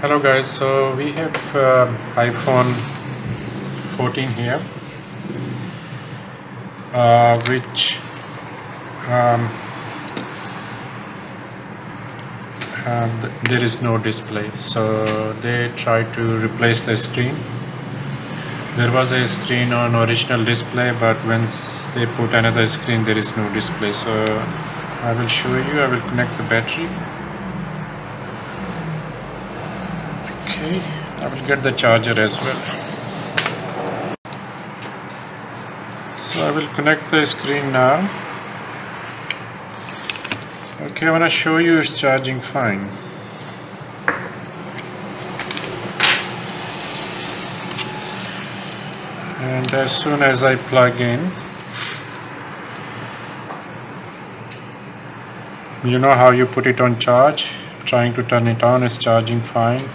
hello guys. So we have uh, iphone 14 here uh, which um, uh, there is no display. So they try to replace the screen. There was a screen on original display but once they put another screen there is no display. So I will show you. I will connect the battery I will get the charger as well. So I will connect the screen now. Okay I want to show you it's charging fine. And as soon as I plug in you know how you put it on charge? Trying to turn it on it's charging fine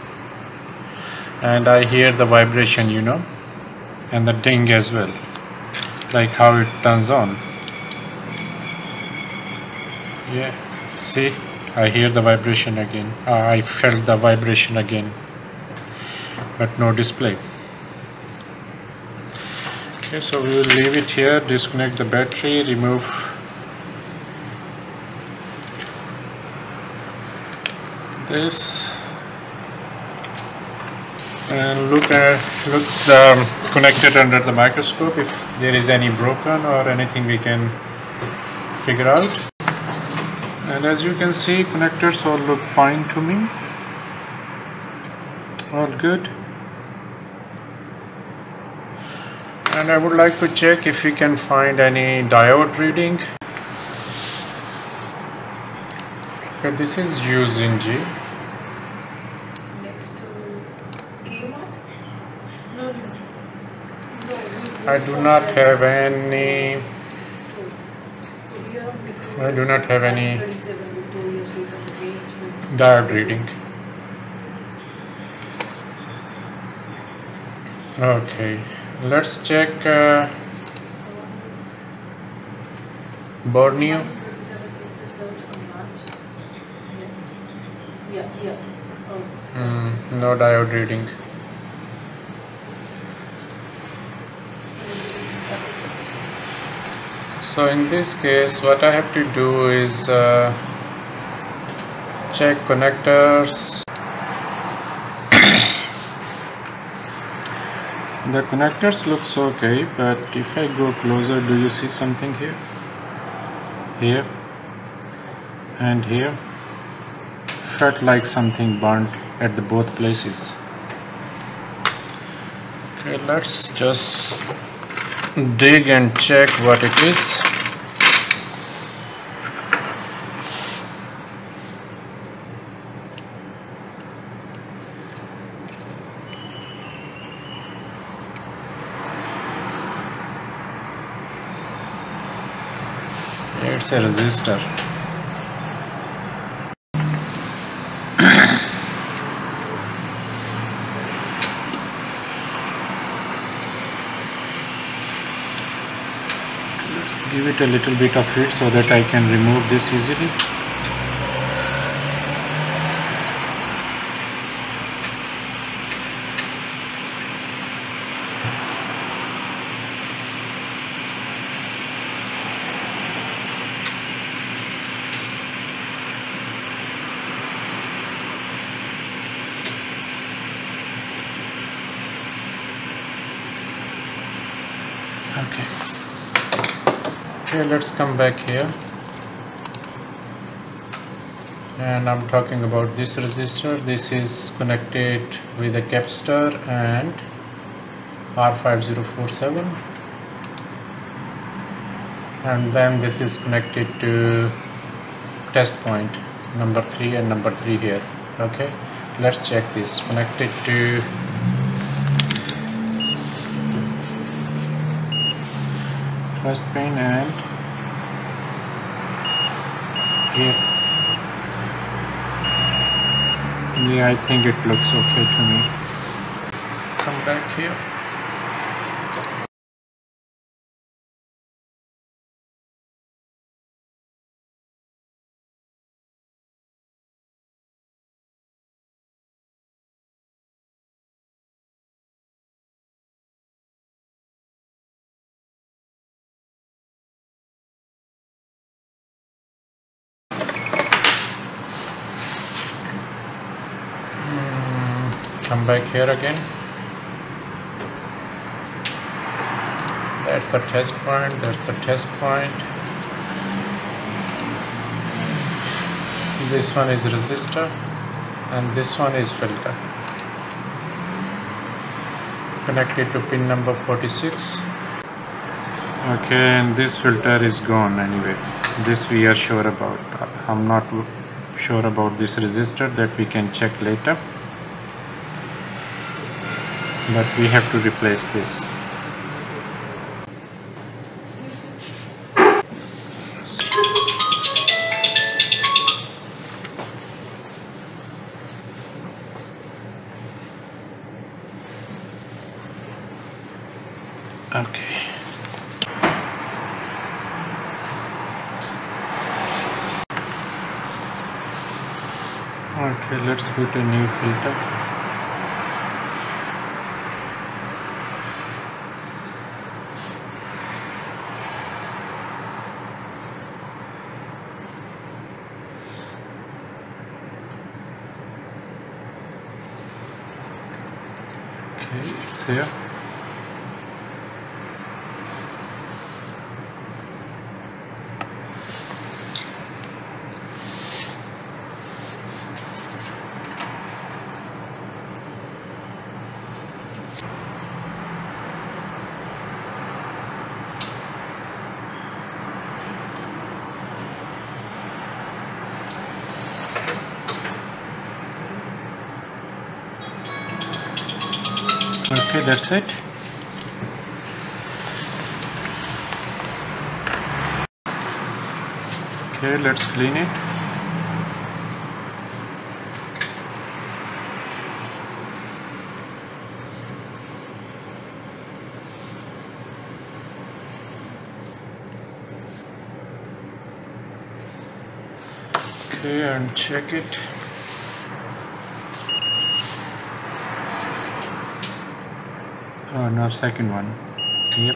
and I hear the vibration you know and the ding as well like how it turns on. Yeah see I hear the vibration again. Uh, I felt the vibration again but no display. Okay so we will leave it here disconnect the battery remove. This and look at look the connected under the microscope if there is any broken or anything we can figure out. And as you can see connectors all look fine to me. All good. And I would like to check if we can find any diode reading. Okay this is using next to Kmart? No, no. No, we- I do not have any Store. So here on Victoria I do not have any 37 Victoria Street on Main Street. diode reading okay let's check uh, Borneo 137 if you search on maps. Yeah, yeah, yeah. Hmm, no diode reading so in this case what I have to do is uh, check connectors. The connectors looks okay but if I go closer do you see something here? Here? And here? Felt like something burnt at the both places. Okay let's just dig and check what it is. It's a resistor give it a little bit of heat so that I can remove this easily. Okay okay let's come back here. And I'm talking about this resistor. This is connected with a capacitor and R5047 and then this is connected to test point number 3 and number 3 here. Okay let's check this. Connected to first pin and here. Yeah I think it looks okay to me. Come back here come back here again. That's the test point that's the test point. This one is resistor and this one is filter. Connected to pin number 46 okay and this filter is gone anyway. This we are sure about. I'm not sure about this resistor that we can check later but we have to replace this. Okay. Okay let's put a new filter okay it's here okay that's it. Okay let's clean it. Okay and check it Oh no, second one. Yep.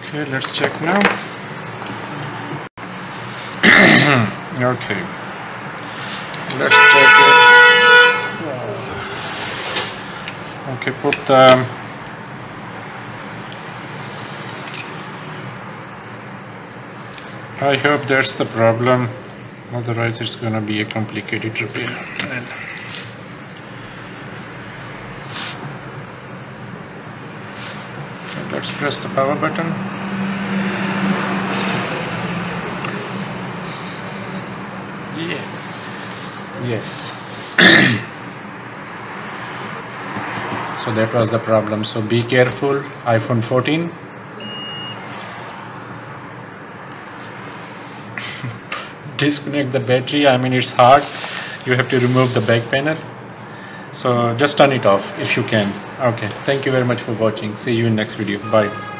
Okay, let's check now. okay. Let's check it. Okay, put the I hope that's the problem otherwise it's gonna be a complicated repair and let's press the power button. Yeah. Yes. So that was the problem. So be careful. iphone 14 disconnect the battery i mean it's hard. You have to remove the back panel. So just turn it off if you can. Okay thank you very much for watching. See you in next video. Bye